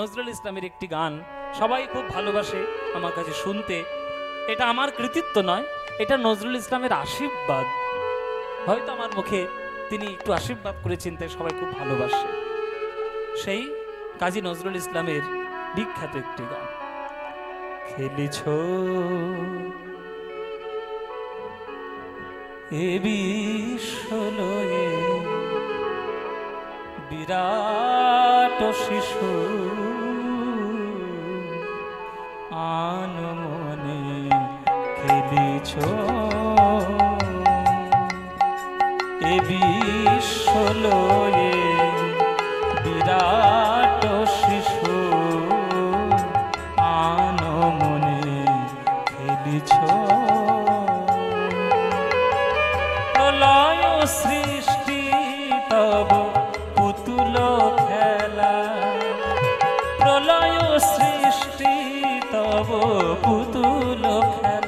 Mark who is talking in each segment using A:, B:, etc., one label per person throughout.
A: নজরুল ইসলামের একটি গান সবাই খুব ভালোবাসে আমার কাছে শুনতে। এটা আমার কৃতিত্ব নয়, এটা নজরুল ইসলামের আশীর্বাদ। হয়তো আমার মুখে তিনি একটু আশীর্বাদ করেছেন, তাই সবাই খুব ভালোবাসে। সেই কাজী নজরুল ইসলামের বিখ্যাত একটি গান। খেলিছ এ বিশ্বলয়ে বিরাট শিশু খেলিছ এ বিশ্বলয়ে বিরাট শিশু আনমনে খেলিছ। প্রলয় সৃষ্টি তব পুতুল খেলা। প্রলয় সৃষ্টি তব পুতুল খেলা।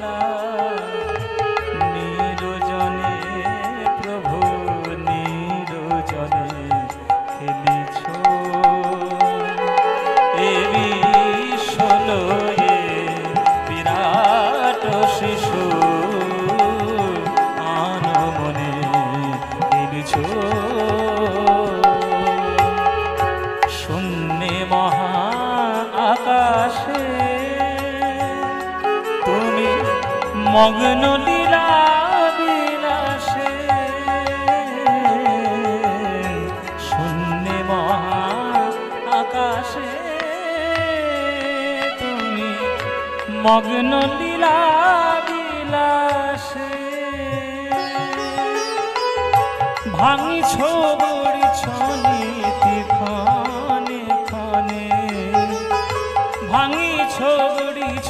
A: মগ্ন লীলা শূন্যে মহা আকাশে তুমি মগ্ন লীলা বিলাসে। ভাঙিছ বড়িছ নীতি ক্ষণে ক্ষণে ভাঙিছ বড়িছ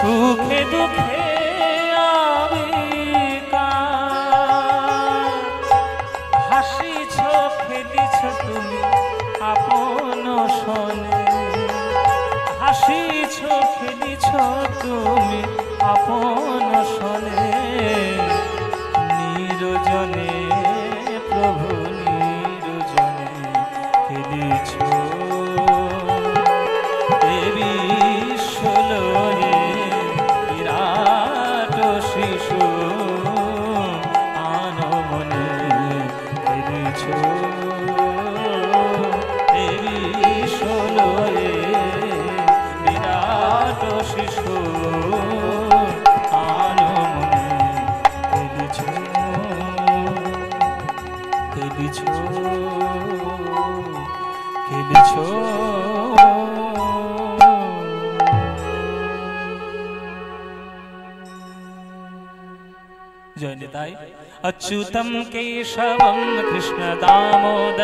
A: সুখে দুঃখে হাসি খেলিছ তুমি আপন শোনে। হাসিছ খেলিছ তুমি আপন খেলিছ খেলিছ জয় নিতাই अच्युतं केशवं कृष्णदामोदर